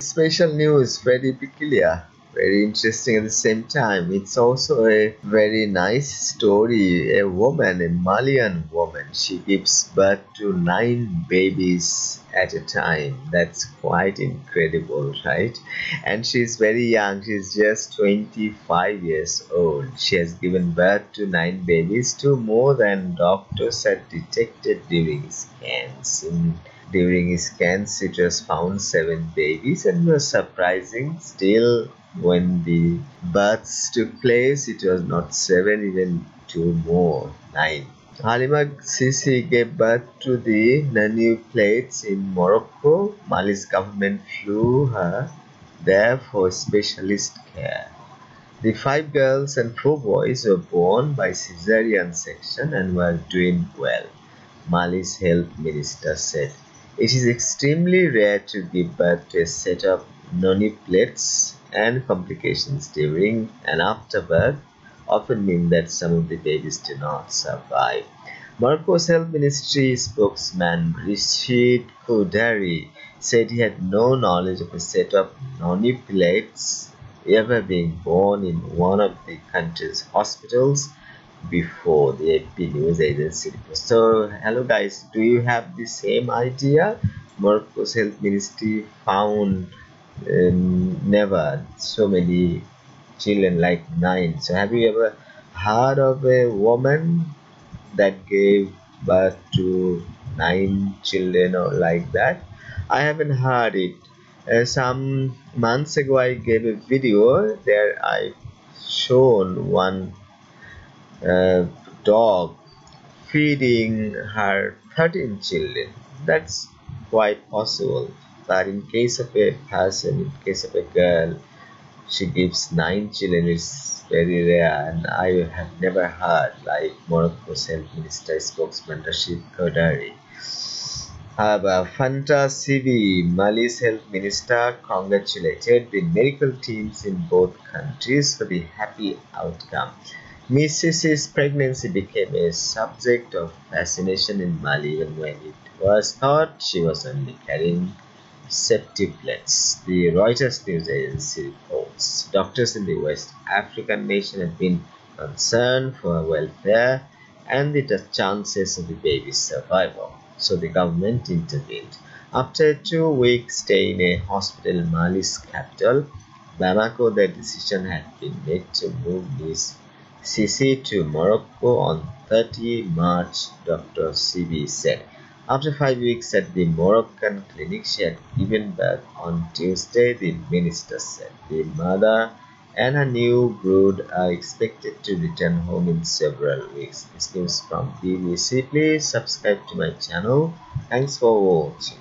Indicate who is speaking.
Speaker 1: Special news, very peculiar, very interesting at the same time. It's also a very nice story. A woman, a Malian woman, she gives birth to nine babies at a time. That's quite incredible, right? And she's very young, she's just 25 years old. She has given birth to nine babies, to more than doctors had detected during scans. In during his scans, it was found seven babies and was surprising. Still, when the births took place, it was not seven, even two more, nine. Halima Cisse gave birth to the plates in Morocco. Mali's government flew her there for specialist care. The five girls and four boys were born by caesarean section and were doing well, Mali's health minister said. It is extremely rare to give birth to a set of nonuplets and complications during and after birth often mean that some of the babies do not survive. Morocco's health ministry spokesman Rachid Koudhari said he had no knowledge of a set of nonuplets ever being born in one of the country's hospitals before the AP news agency So, hello guys, do you have the same idea? Morocco's health ministry found um, never so many children like nine. So, have you ever heard of a woman that gave birth to nine children or like that? I haven't heard it. Uh, some months ago, I gave a video there I shown one uh, dog feeding her 13 children that's quite possible but in case of a person in case of a girl she gives nine children it's very rare and i have never heard like morocco's health minister spokesman Rachid Koudhari However, Fanta Siby, Mali's health minister, congratulated the medical teams in both countries for the happy outcome. Mrs.'s pregnancy became a subject of fascination in Mali even when it was thought she was only carrying septuplets. The Reuters news agency reports doctors in the West African nation have been concerned for her welfare and the chances of the baby's survival. So the government intervened. After a two-week stay in a hospital in Mali's capital, Bamako, the decision had been made to move Miss Cisse to Morocco on 30 March, Dr. Siby said. After five weeks at the Moroccan clinic, she had given birth on Tuesday, the minister said. The mother and her new brood are expected to return home in several weeks. This news from BBC. Please subscribe to my channel. Thanks for watching.